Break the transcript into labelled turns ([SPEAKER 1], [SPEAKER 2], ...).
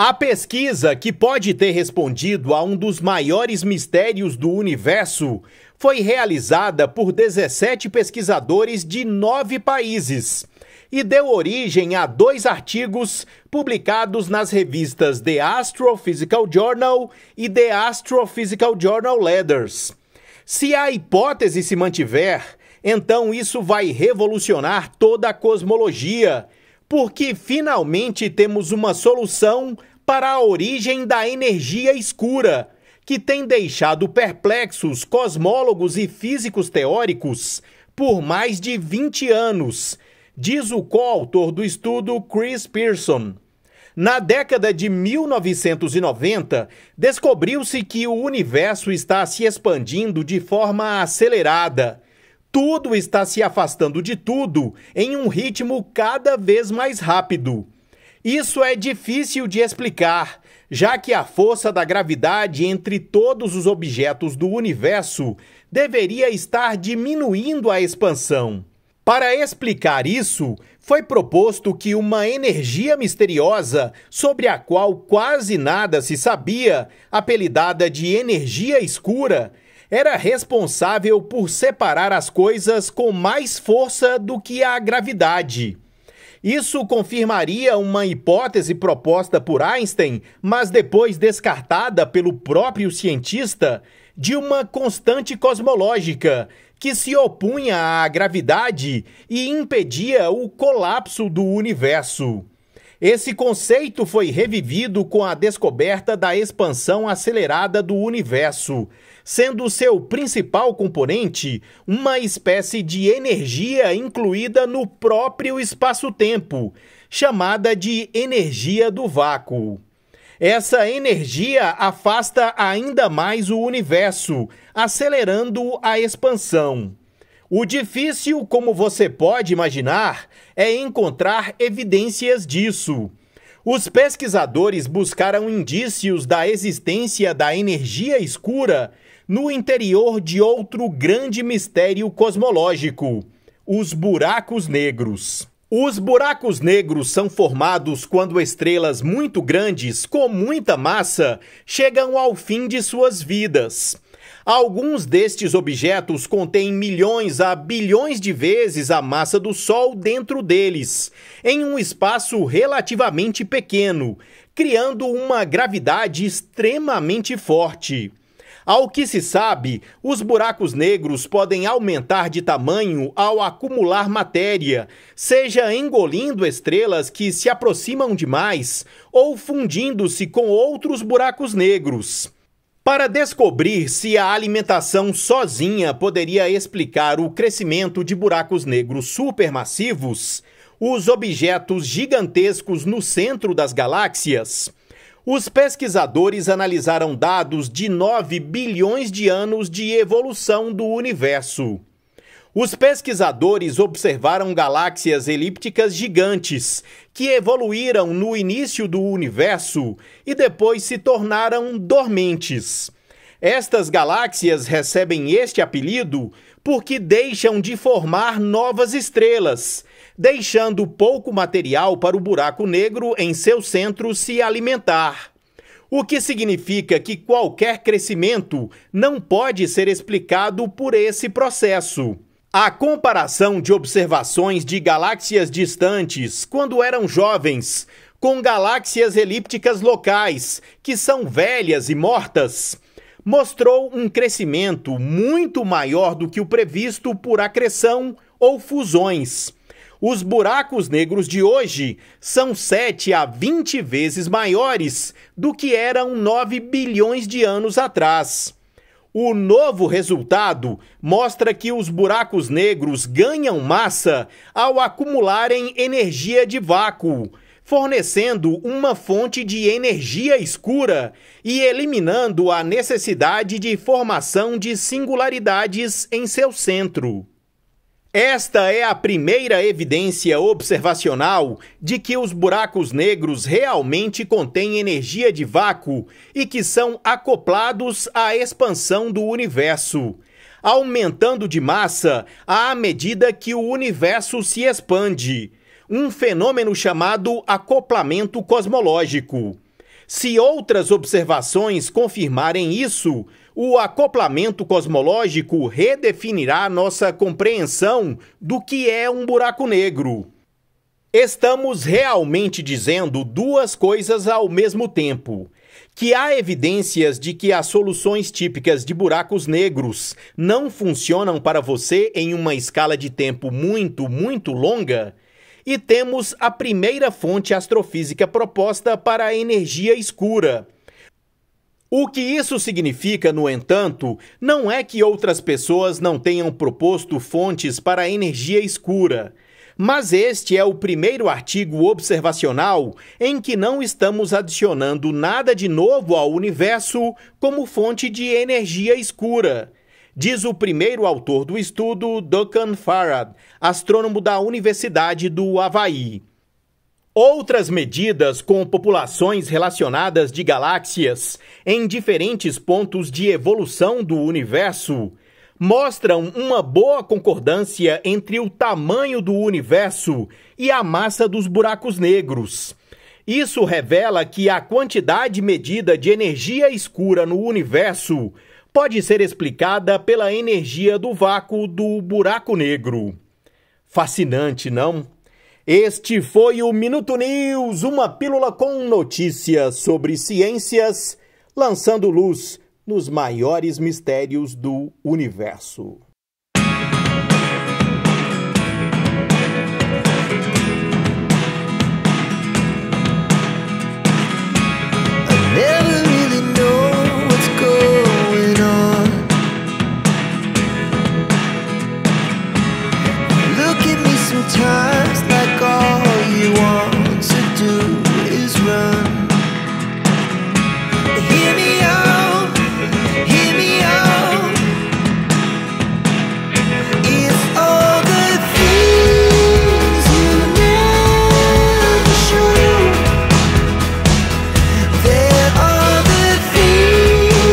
[SPEAKER 1] A pesquisa que pode ter respondido a um dos maiores mistérios do universo foi realizada por 17 pesquisadores de nove países e deu origem a dois artigos publicados nas revistas The Astrophysical Journal e The Astrophysical Journal Letters. Se a hipótese se mantiver, então isso vai revolucionar toda a cosmologia, porque finalmente temos uma solução para a origem da energia escura, que tem deixado perplexos cosmólogos e físicos teóricos por mais de 20 anos, diz o coautor do estudo Chris Pearson. Na década de 1990, descobriu-se que o universo está se expandindo de forma acelerada. Tudo está se afastando de tudo em um ritmo cada vez mais rápido. Isso é difícil de explicar, já que a força da gravidade entre todos os objetos do universo deveria estar diminuindo a expansão. Para explicar isso, foi proposto que uma energia misteriosa, sobre a qual quase nada se sabia, apelidada de energia escura, era responsável por separar as coisas com mais força do que a gravidade. Isso confirmaria uma hipótese proposta por Einstein, mas depois descartada pelo próprio cientista, de uma constante cosmológica que se opunha à gravidade e impedia o colapso do universo. Esse conceito foi revivido com a descoberta da expansão acelerada do universo, sendo seu principal componente uma espécie de energia incluída no próprio espaço-tempo, chamada de energia do vácuo. Essa energia afasta ainda mais o universo, acelerando a expansão. O difícil, como você pode imaginar, é encontrar evidências disso. Os pesquisadores buscaram indícios da existência da energia escura no interior de outro grande mistério cosmológico: os buracos negros. Os buracos negros são formados quando estrelas muito grandes, com muita massa, chegam ao fim de suas vidas. Alguns destes objetos contêm milhões a bilhões de vezes a massa do Sol dentro deles, em um espaço relativamente pequeno, criando uma gravidade extremamente forte. Ao que se sabe, os buracos negros podem aumentar de tamanho ao acumular matéria, seja engolindo estrelas que se aproximam demais ou fundindo-se com outros buracos negros. Para descobrir se a alimentação sozinha poderia explicar o crescimento de buracos negros supermassivos, os objetos gigantescos no centro das galáxias, os pesquisadores analisaram dados de 9 bilhões de anos de evolução do universo. Os pesquisadores observaram galáxias elípticas gigantes que evoluíram no início do universo e depois se tornaram dormentes. Estas galáxias recebem este apelido porque deixam de formar novas estrelas deixando pouco material para o buraco negro em seu centro se alimentar. O que significa que qualquer crescimento não pode ser explicado por esse processo. A comparação de observações de galáxias distantes, quando eram jovens, com galáxias elípticas locais, que são velhas e mortas, mostrou um crescimento muito maior do que o previsto por acreção ou fusões. Os buracos negros de hoje são 7 a 20 vezes maiores do que eram 9 bilhões de anos atrás. O novo resultado mostra que os buracos negros ganham massa ao acumularem energia de vácuo, fornecendo uma fonte de energia escura e eliminando a necessidade de formação de singularidades em seu centro. Esta é a primeira evidência observacional de que os buracos negros realmente contêm energia de vácuo e que são acoplados à expansão do universo, aumentando de massa à medida que o universo se expande, um fenômeno chamado acoplamento cosmológico. Se outras observações confirmarem isso, o acoplamento cosmológico redefinirá nossa compreensão do que é um buraco negro. Estamos realmente dizendo duas coisas ao mesmo tempo. Que há evidências de que as soluções típicas de buracos negros não funcionam para você em uma escala de tempo muito, muito longa e temos a primeira fonte astrofísica proposta para a energia escura. O que isso significa, no entanto, não é que outras pessoas não tenham proposto fontes para a energia escura. Mas este é o primeiro artigo observacional em que não estamos adicionando nada de novo ao universo como fonte de energia escura diz o primeiro autor do estudo, Duncan Farad, astrônomo da Universidade do Havaí. Outras medidas com populações relacionadas de galáxias em diferentes pontos de evolução do universo mostram uma boa concordância entre o tamanho do universo e a massa dos buracos negros. Isso revela que a quantidade medida de energia escura no universo pode ser explicada pela energia do vácuo do buraco negro. Fascinante, não? Este foi o Minuto News, uma pílula com notícias sobre ciências, lançando luz nos maiores mistérios do universo.